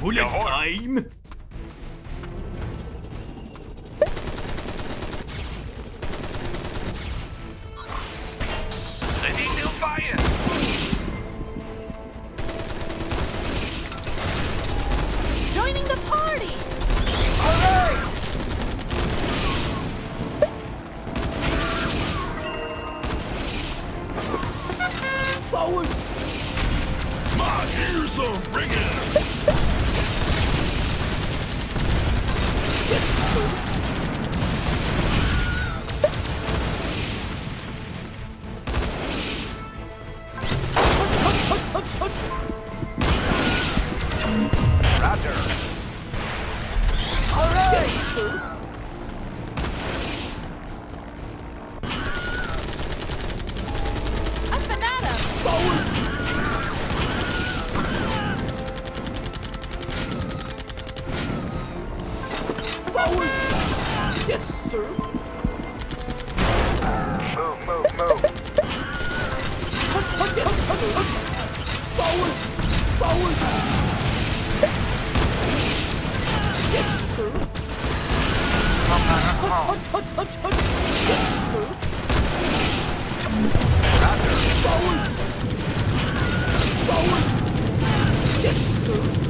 Bullet time! Setting new fire. Joining the party! Forward! My ears are ringing. Forward! Yes, sir! Move, move, move. Forward! Forward! Yes, sir! Hut, hut, hut, hut! Yes, sir! Forward! Forward! Yes, sir!